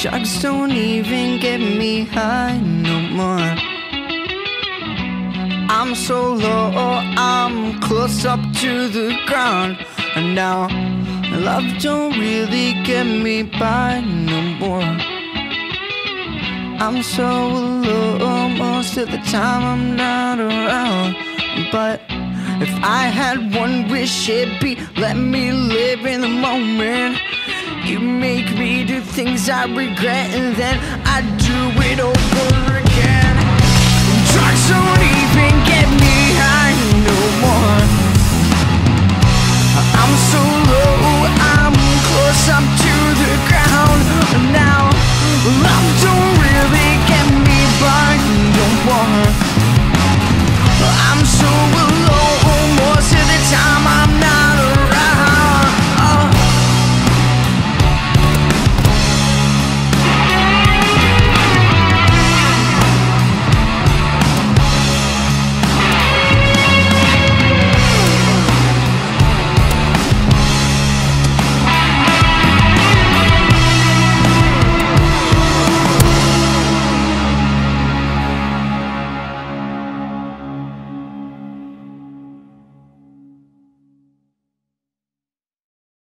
drugs don't even get me high no more. I'm so low, I'm close up to the ground. And now, love don't really get me by no more. I'm so low most of the time I'm not around. But if I had one wish, it'd be let me live in the moment things I regret and then I do it over again. Drugs don't even get me high no more. I'm so low, I'm close up to the ground. Now love